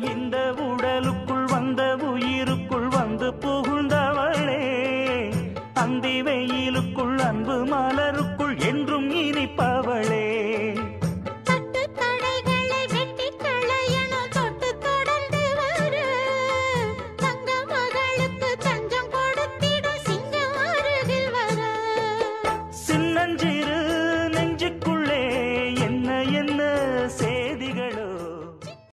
இந்த உடலுக்குள் வந்த உயிருக்குள் வந்து புகுந்தவளே. அந்தி வெயிலுக்குள் அன்பு மலருக்குள் என்றும் இனிப்பவளே.